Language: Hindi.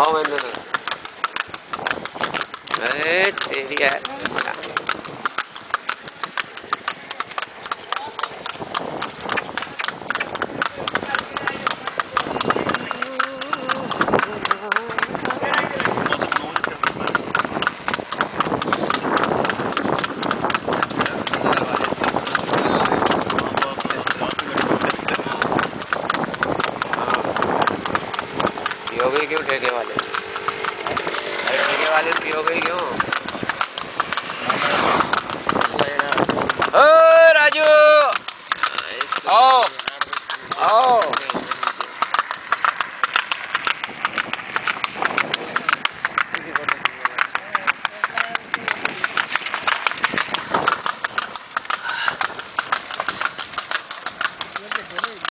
आओ मैंने अरे तेरी है हो गई क्यों? ठेके वाले। अरे ठेके वाले की हो गई क्यों? राजू! आओ। आओ।